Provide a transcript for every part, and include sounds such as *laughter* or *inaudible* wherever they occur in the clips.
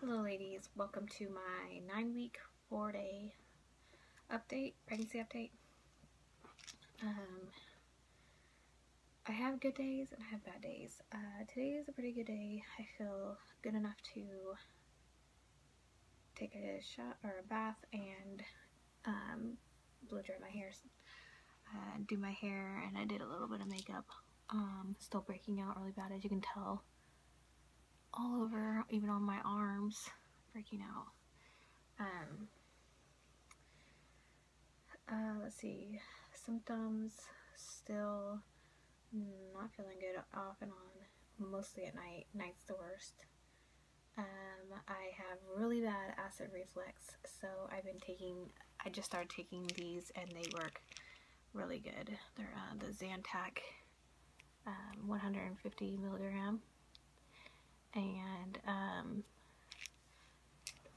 Hello ladies, welcome to my 9 week 4 day update, pregnancy update. Um, I have good days and I have bad days. Uh, today is a pretty good day. I feel good enough to take a shot or a bath and um, blow dry my hair, uh, do my hair, and I did a little bit of makeup. Um, still breaking out really bad as you can tell all over, even on my arms, freaking out. Um, uh, let's see, symptoms still not feeling good off and on, mostly at night. Night's the worst. Um, I have really bad acid reflux, so I've been taking, I just started taking these and they work really good. They're uh, the Zantac um, 150 milligram and um,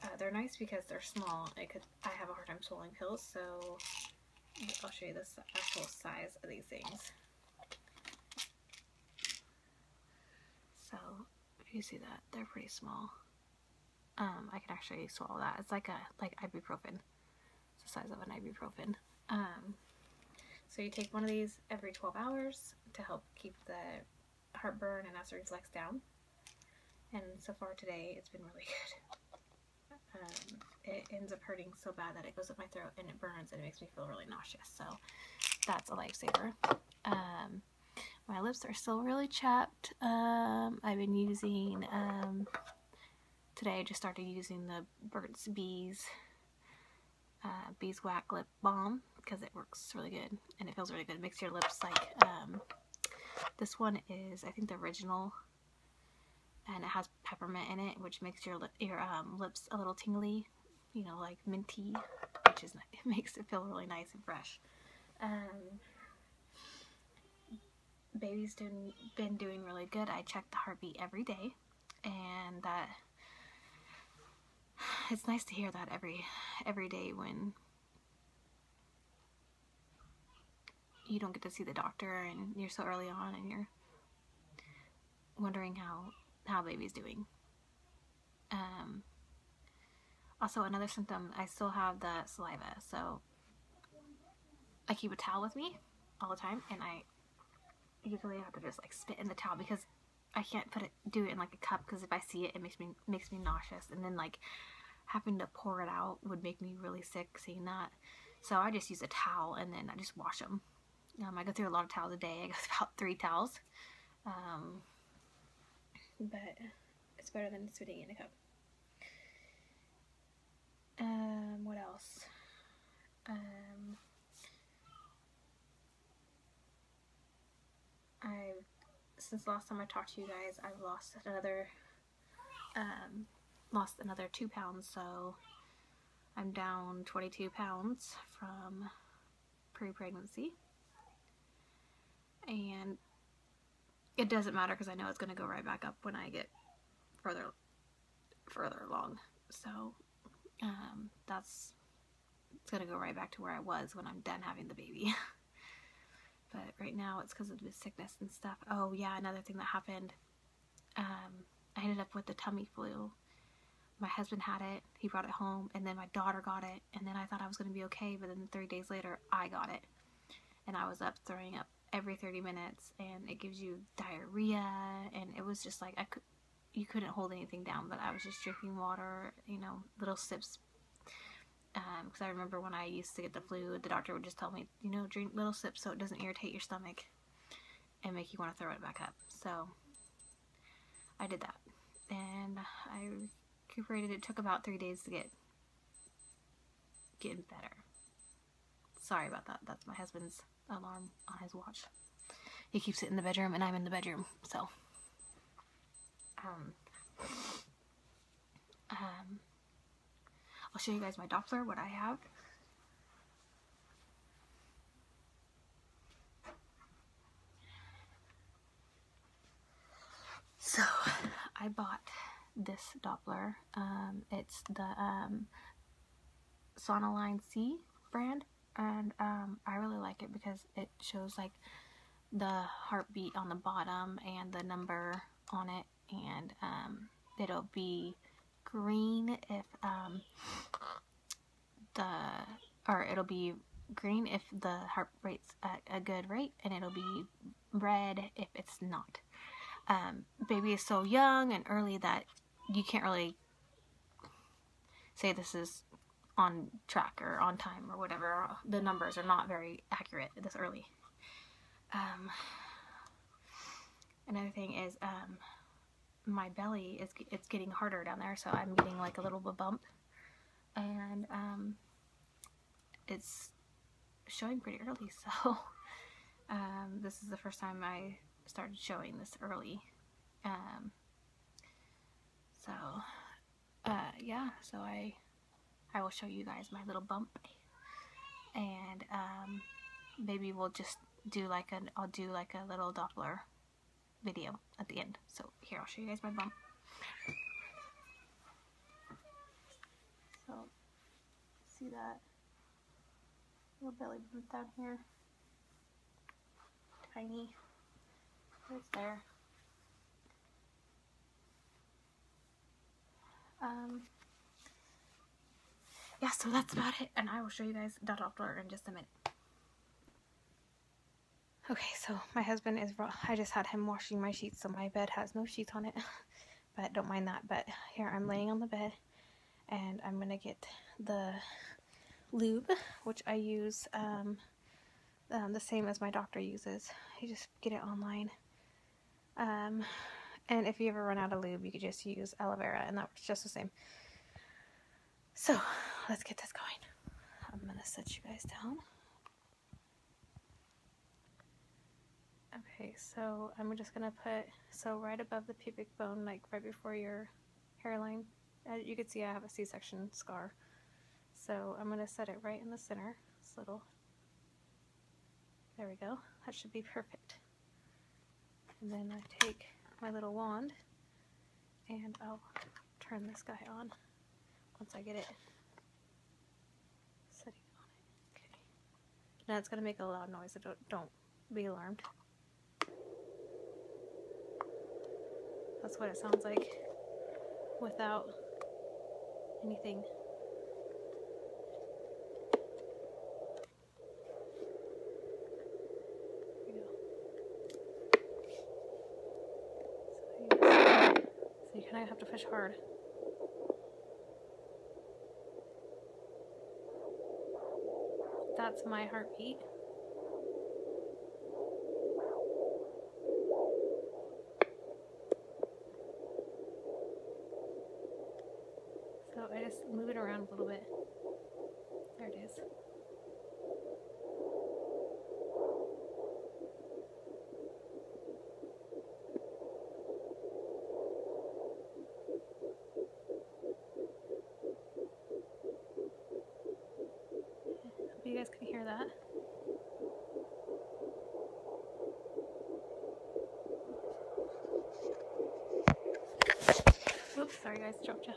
uh, they're nice because they're small. I could I have a hard time swallowing pills, so I'll show you the actual size of these things. So if you see that, they're pretty small. Um, I can actually swallow that. It's like a like ibuprofen. It's the size of an ibuprofen. Um, so you take one of these every 12 hours to help keep the heartburn and acid reflux down and so far today it's been really *laughs* good. Um, it ends up hurting so bad that it goes up my throat and it burns and it makes me feel really nauseous. So that's a lifesaver. Um, my lips are still really chapped. Um, I've been using, um, today I just started using the Burt's Bees uh, Beeswax Lip Balm because it works really good and it feels really good. It makes your lips like, um, this one is, I think the original and it has peppermint in it, which makes your your um, lips a little tingly, you know, like minty, which is *laughs* it makes it feel really nice and fresh. Um, baby's doing been doing really good. I check the heartbeat every day, and that *sighs* it's nice to hear that every every day when you don't get to see the doctor and you're so early on and you're wondering how how baby's doing. Um, also, another symptom, I still have the saliva, so I keep a towel with me all the time, and I usually have to just like spit in the towel because I can't put it, do it in like a cup because if I see it, it makes me makes me nauseous, and then like having to pour it out would make me really sick seeing that. So I just use a towel and then I just wash them. Um, I go through a lot of towels a day. I go *laughs* about three towels. Um, but it's better than spitting in a cup. Um, what else? Um, I've, since last time I talked to you guys, I've lost another, um, lost another two pounds, so I'm down 22 pounds from pre-pregnancy. And it doesn't matter because I know it's going to go right back up when I get further further along. So um, that's it's going to go right back to where I was when I'm done having the baby. *laughs* but right now it's because of the sickness and stuff. Oh yeah, another thing that happened. Um, I ended up with the tummy flu. My husband had it, he brought it home, and then my daughter got it, and then I thought I was going to be okay, but then three days later, I got it. And I was up throwing up every 30 minutes and it gives you diarrhea and it was just like I could you couldn't hold anything down but I was just drinking water you know little sips. Because um, I remember when I used to get the flu the doctor would just tell me you know drink little sips so it doesn't irritate your stomach and make you want to throw it back up. So I did that. And I recuperated. It took about three days to get getting better. Sorry about that. That's my husband's alarm on his watch. He keeps it in the bedroom and I'm in the bedroom, so. Um, um, I'll show you guys my Doppler, what I have. So, I bought this Doppler. Um, it's the um, Sonoline C brand and um, I really like it because it shows like the heartbeat on the bottom and the number on it and um, it'll be green if um, the or it'll be green if the heart rate's at a good rate and it'll be red if it's not. Um, baby is so young and early that you can't really say this is on track or on time or whatever. The numbers are not very accurate this early. Um, another thing is um, my belly is it's getting harder down there, so I'm getting like a little bump, and um, it's showing pretty early. *laughs* So um, this is the first time I started showing this early. Um, so uh, yeah, so I I will show you guys my little bump, and um, maybe we'll just do like an I'll do like a little Doppler video at the end. So here I'll show you guys my bump. So see that little belly bump down here, tiny, right there. Um, yeah, so that's about it, and I will show you guys the Doppler in just a minute. Okay, so my husband is, I just had him washing my sheets, so my bed has no sheets on it, *laughs* but don't mind that. But here I'm laying on the bed, and I'm to get the lube, which I use um, um, the same as my doctor uses. You just get it online. Um, and if you ever run out of lube, you could just use aloe vera, and that works just the same. So, let's get this going. I'm going to set you guys down. Okay, so I'm just going to put, so right above the pubic bone, like right before your hairline, uh, you can see I have a C-section scar. So I'm going to set it right in the center, this little, there we go, that should be perfect. And then I take my little wand and I'll turn this guy on once I get it sitting on it. Okay. Now it's going to make a loud noise, so don't, don't be alarmed. That's what it sounds like without anything. So you kind of have to push hard. That's my heartbeat. So I just move it around a little bit. There it is. Hope that. Whoops, sorry guys, dropped you.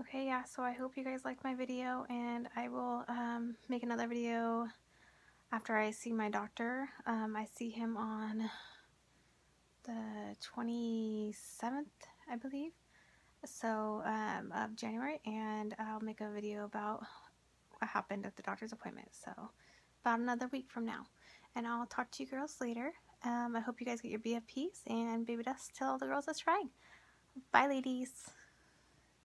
Okay, yeah, so I hope you guys liked my video, and I will um, make another video after I see my doctor. Um, I see him on the 27th, I believe, so um, of January, and I'll make a video about what happened at the doctor's appointment. So about another week from now, and I'll talk to you girls later. Um, I hope you guys get your BFPs and baby dust. Tell all the girls that's trying. Bye, ladies.